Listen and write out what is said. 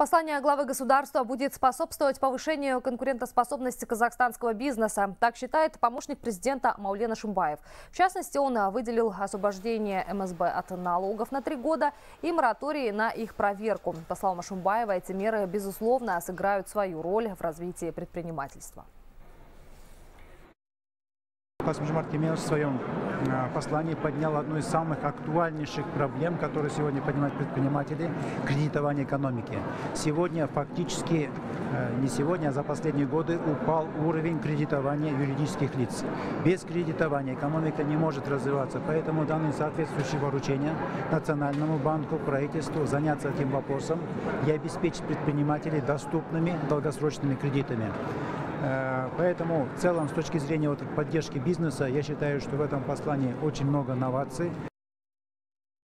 Послание главы государства будет способствовать повышению конкурентоспособности казахстанского бизнеса. Так считает помощник президента Маулена Шумбаев. В частности, он выделил освобождение МСБ от налогов на три года и моратории на их проверку. По словам Шумбаева, эти меры, безусловно, сыграют свою роль в развитии предпринимательства. Касым Жомарт в своем послании поднял одну из самых актуальнейших проблем, которые сегодня поднимают предприниматели – кредитование экономики. Сегодня фактически, э, не сегодня, а за последние годы упал уровень кредитования юридических лиц. Без кредитования экономика не может развиваться, поэтому даны соответствующие поручения Национальному банку, правительству заняться этим вопросом и обеспечить предпринимателей доступными долгосрочными кредитами. Э, поэтому в целом с точки зрения вот поддержки бизнеса я считаю, что в этом послании очень много новаций.